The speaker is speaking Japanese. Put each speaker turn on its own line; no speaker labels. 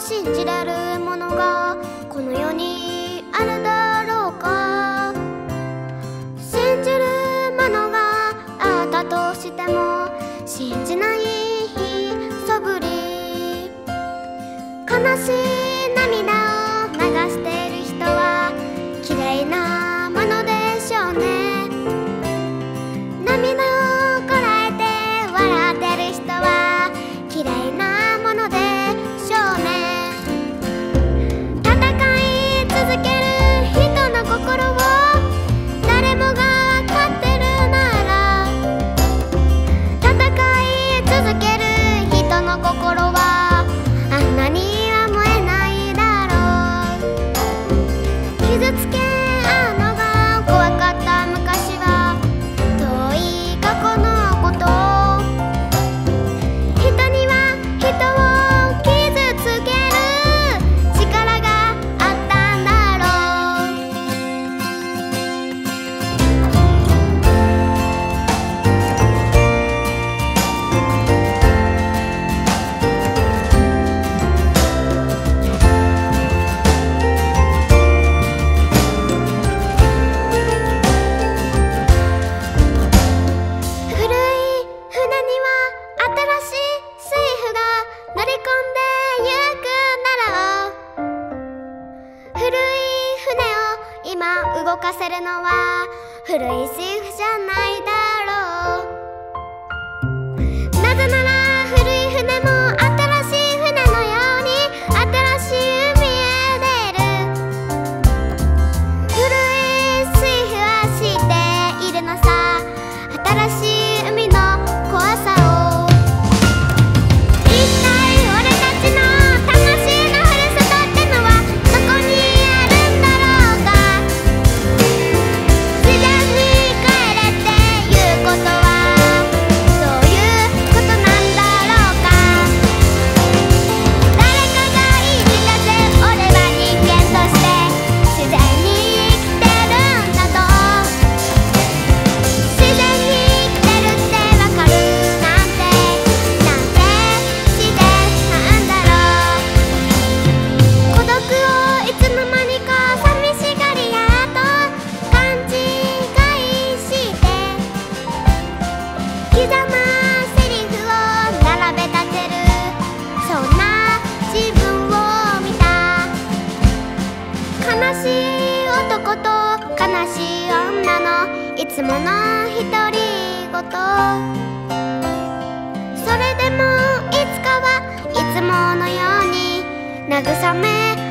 信じれるものがこの世にあるだろうか。信じるものがあったとしても信じないひそぶり。悲しい心は今動かせるのは古いシーフじゃないしい女のいつもの独り言。それでもいつかはいつものように慰め